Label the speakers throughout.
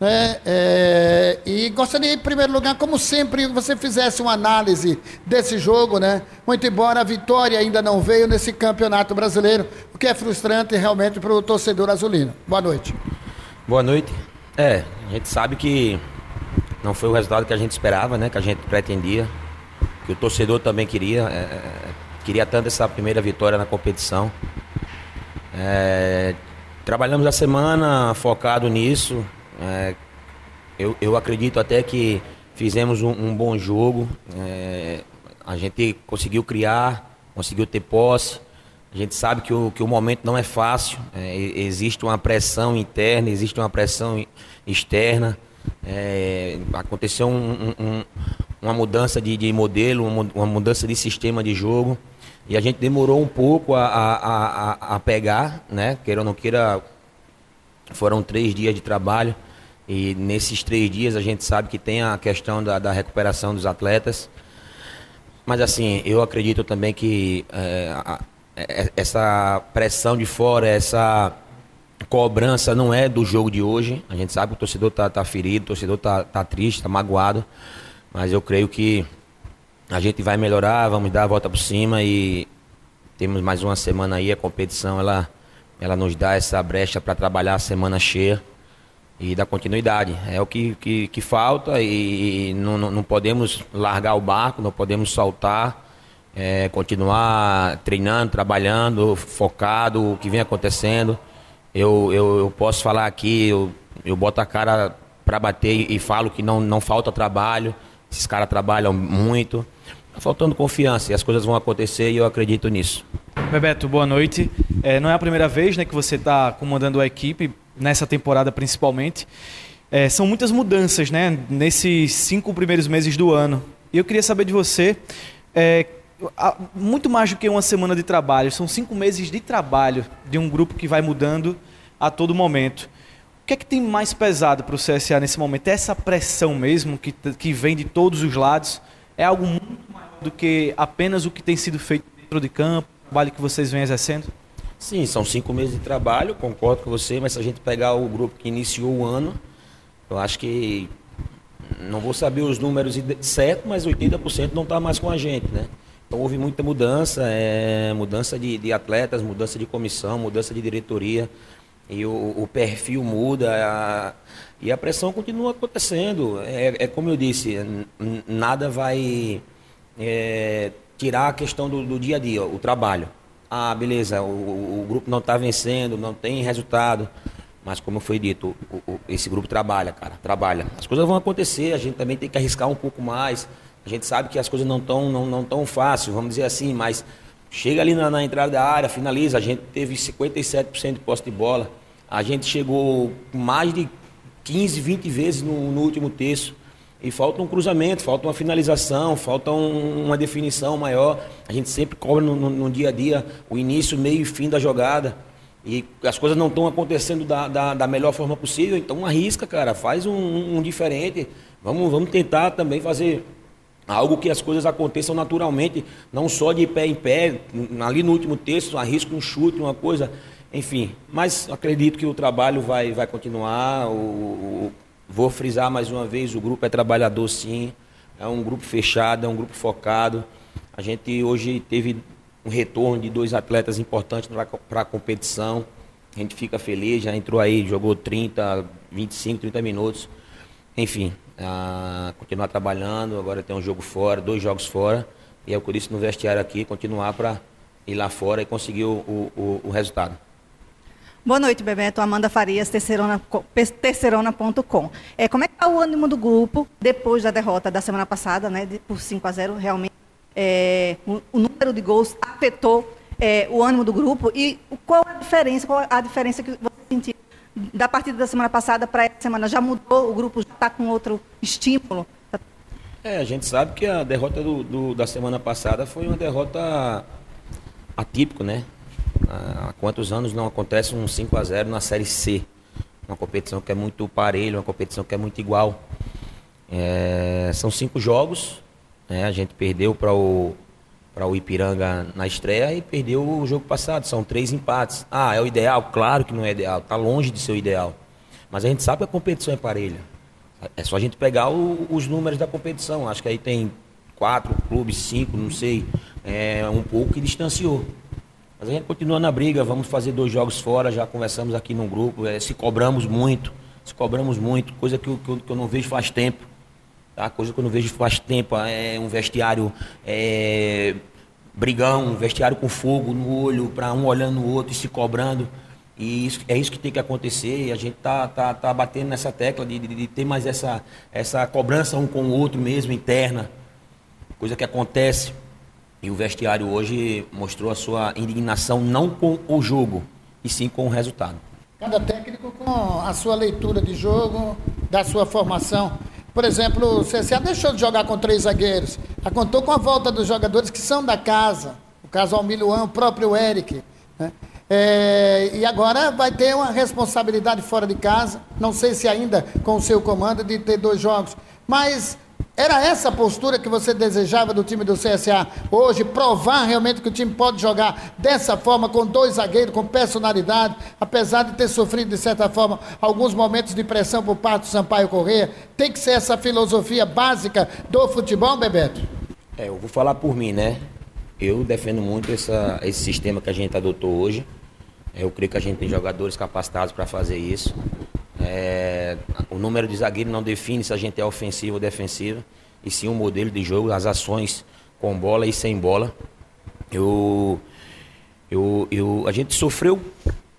Speaker 1: Né? É, e gostaria, em primeiro lugar, como sempre, você fizesse uma análise desse jogo, né? Muito embora a vitória ainda não veio nesse campeonato brasileiro, o que é frustrante realmente para o torcedor azulino. Boa noite.
Speaker 2: Boa noite. É, a gente sabe que não foi o resultado que a gente esperava, né? Que a gente pretendia, que o torcedor também queria. É, é queria tanto essa primeira vitória na competição. É, trabalhamos a semana focado nisso. É, eu, eu acredito até que fizemos um, um bom jogo. É, a gente conseguiu criar, conseguiu ter posse. A gente sabe que o, que o momento não é fácil. É, existe uma pressão interna, existe uma pressão externa. É, aconteceu um, um, uma mudança de, de modelo, uma mudança de sistema de jogo. E a gente demorou um pouco a, a, a, a pegar, né? Queira ou não queira, foram três dias de trabalho. E nesses três dias a gente sabe que tem a questão da, da recuperação dos atletas. Mas assim, eu acredito também que é, a, é, essa pressão de fora, essa cobrança não é do jogo de hoje. A gente sabe que o torcedor está tá ferido, o torcedor está tá triste, está magoado. Mas eu creio que a gente vai melhorar, vamos dar a volta por cima e temos mais uma semana aí. A competição ela, ela nos dá essa brecha para trabalhar a semana cheia e dar continuidade. É o que, que, que falta e, não, não, não, podemos largar o barco, não podemos soltar. É, continuar treinando, trabalhando, focado, o que vem acontecendo. Eu, eu, eu posso falar aqui, eu, eu boto a cara para bater e falo que não, não falta trabalho. Esses caras trabalham muito. Tá faltando confiança e as coisas vão acontecer e eu acredito nisso.
Speaker 3: Bebeto, boa noite. É, não é a primeira vez né, que você está comandando a equipe, nessa temporada principalmente. É, são muitas mudanças né, nesses cinco primeiros meses do ano. E eu queria saber de você, é, muito mais do que uma semana de trabalho, são cinco meses de trabalho de um grupo que vai mudando a todo momento. O que é que tem mais pesado para o CSA nesse momento? É essa pressão mesmo que, que vem de todos os lados? É algo muito do que apenas o que tem sido feito dentro de campo, o trabalho que vocês vêm exercendo?
Speaker 2: Sim, são cinco meses de trabalho, concordo com você, mas se a gente pegar o grupo que iniciou o ano, eu acho que não vou saber os números certos, mas 80% não está mais com a gente, né? Então houve muita mudança, é, mudança de, de, atletas, mudança de comissão, mudança de diretoria, e o, o perfil muda, a, e a pressão continua acontecendo. É, é como eu disse, nada vai é, tirar a questão do, do, dia a dia, o trabalho. Ah, beleza, o, o grupo não está vencendo, não tem resultado. Mas como foi dito, o, esse grupo trabalha, cara, trabalha. As coisas vão acontecer, a gente também tem que arriscar um pouco mais. A gente sabe que as coisas não estão não, não tão fáceis, vamos dizer assim, mas chega ali na, na entrada da área, finaliza. A gente teve 57% de posse de bola. A gente chegou mais de 15, 20 vezes no, no último terço. E falta um cruzamento, falta uma finalização, falta um, uma definição maior. A gente sempre cobra no, no, no, dia a dia o início, meio e fim da jogada. E as coisas não estão acontecendo da, da, da, melhor forma possível. Então arrisca, cara, faz um, um, diferente. Vamos, vamos tentar também fazer algo que as coisas aconteçam naturalmente, não só de pé em pé, ali no último texto, arrisca um chute, uma coisa, enfim. Mas acredito que o trabalho vai, vai continuar. O, Vou frisar mais uma vez, o grupo é trabalhador sim, é um grupo fechado, é um grupo focado. A gente hoje teve um retorno de dois atletas importantes para a competição. A gente fica feliz, já entrou aí, jogou 30, 25, 30 minutos. Enfim, continuar trabalhando, agora tem um jogo fora, dois jogos fora. E é o que no vestiário aqui, continuar para ir lá fora e conseguir o, o, o resultado.
Speaker 4: Boa noite, Bebeto. Amanda Farias, terceirona.com. É, como é que está o ânimo do grupo depois da derrota da semana passada, né, por 5 a 0 Realmente, é, o, o, número de gols afetou é, o ânimo do grupo. E qual a diferença, qual a diferença que você sentiu da partida da semana passada para essa semana? Já mudou? O grupo já está com outro estímulo?
Speaker 2: É, a gente sabe que a derrota do, do, da semana passada foi uma derrota atípica, né? Há quantos anos não acontece um 5 a 0 na Série C? Uma competição que é muito parelho, uma competição que é muito igual. É, são cinco jogos, né? a gente perdeu para o, o Ipiranga na estreia e perdeu o jogo passado. São três empates. Ah, é o ideal? Claro que não é ideal, está longe de ser o ideal. Mas a gente sabe que a competição é parelha. É só a gente pegar o, os números da competição. Acho que aí tem quatro clubes, cinco, não sei, é, um pouco que distanciou. Mas a gente continua na briga, vamos fazer dois jogos fora, já conversamos aqui no grupo, é, se cobramos muito, se cobramos muito, coisa que eu, que eu, que eu não vejo faz tempo. Tá? Coisa que eu não vejo faz tempo, é um vestiário é, brigão, um vestiário com fogo no olho, para um olhando o outro e se cobrando. E isso, é isso que tem que acontecer. E a gente tá, tá, tá batendo nessa tecla de, de, de, ter mais essa, essa cobrança um com o outro mesmo, interna. Coisa que acontece. E o vestiário hoje mostrou a sua indignação não com o jogo, e sim com o resultado.
Speaker 1: Cada técnico com a sua leitura de jogo, da sua formação. Por exemplo, o CSA deixou de jogar com três zagueiros. Contou com a volta dos jogadores que são da casa. O caso Almiluan, o próprio Eric. Né? É, e agora vai ter uma responsabilidade fora de casa. Não sei se ainda com o seu comando de ter dois jogos. Mas era essa a postura que você desejava do time do CSA hoje, provar realmente que o time pode jogar dessa forma, com dois zagueiros, com personalidade, apesar de ter sofrido, de certa forma, alguns momentos de pressão por parte do Sampaio Corrêa. Tem que ser essa filosofia básica do futebol, Bebeto?
Speaker 2: É, eu vou falar por mim, né? Eu defendo muito essa, esse sistema que a gente adotou hoje. Eu creio que a gente tem jogadores capacitados para fazer isso. É, o número de zagueiro não define se a gente é ofensivo ou defensivo, e sim o um modelo de jogo, as ações com bola e sem bola. Eu, eu, eu, a gente sofreu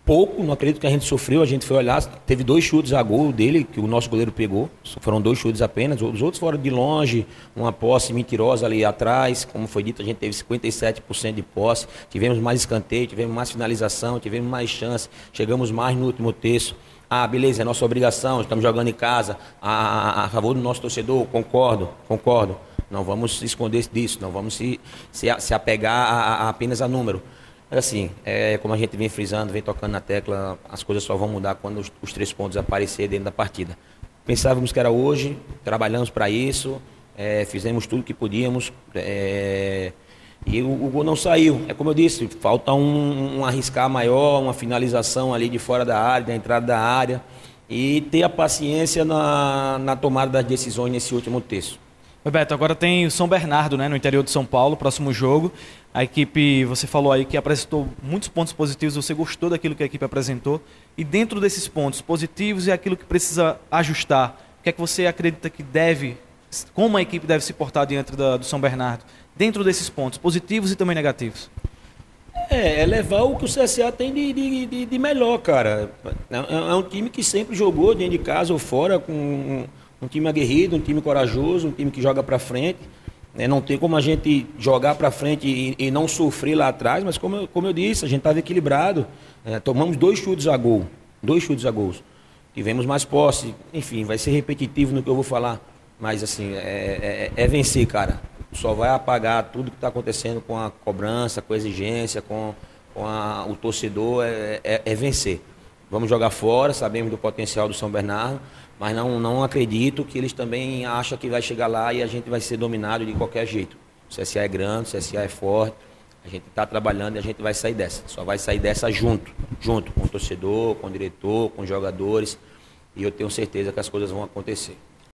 Speaker 2: pouco, não acredito que a gente sofreu, a gente foi olhar, teve dois chutes a gol dele, que o nosso goleiro pegou, foram dois chutes apenas, os outros foram de longe, uma posse mentirosa ali atrás, como foi dito, a gente teve 57% de posse, tivemos mais escanteio, tivemos mais finalização, tivemos mais chance, chegamos mais no último terço. Ah, beleza, é nossa obrigação, estamos jogando em casa, a, a, a favor do nosso torcedor, concordo, concordo. Não vamos esconder disso, não vamos se, se, se apegar a, a, apenas a número. Mas assim, é, como a gente vem frisando, vem tocando na tecla, as coisas só vão mudar quando os, os três pontos aparecerem dentro da partida. Pensávamos que era hoje, trabalhamos para isso, é, fizemos tudo que podíamos. É, e o, o, gol não saiu. É como eu disse, falta um, um, arriscar maior, uma finalização ali de fora da área, da entrada da área. E ter a paciência na, na tomada das decisões nesse último terço.
Speaker 3: Roberto, agora tem o São Bernardo, né, no interior de São Paulo, próximo jogo. A equipe, você falou aí que apresentou muitos pontos positivos, você gostou daquilo que a equipe apresentou. E dentro desses pontos positivos e aquilo que precisa ajustar, o que é que você acredita que deve, como a equipe deve se portar diante da, do São Bernardo? Dentro desses pontos, positivos e também negativos?
Speaker 2: É, é levar o que o CSA tem de, de, de, melhor, cara. É, é, um time que sempre jogou dentro de casa ou fora, com um, um time aguerrido, um time corajoso, um time que joga para frente. É, não tem como a gente jogar para frente e, e, não sofrer lá atrás, mas como eu, como eu disse, a gente estava equilibrado. É, tomamos dois chutes a gol. Dois chutes a gols. Tivemos mais posse. Enfim, vai ser repetitivo no que eu vou falar. Mas assim, é, é, é vencer, cara só vai apagar tudo que está acontecendo com a cobrança, com a exigência, com, com a, o torcedor, é, é, é, vencer. Vamos jogar fora, sabemos do potencial do São Bernardo, mas não, não acredito que eles também acham que vai chegar lá e a gente vai ser dominado de qualquer jeito. O CSA é grande, o CSA é forte, a gente está trabalhando e a gente vai sair dessa. Só vai sair dessa junto, junto com o torcedor, com o diretor, com os jogadores, e eu tenho certeza que as coisas vão acontecer.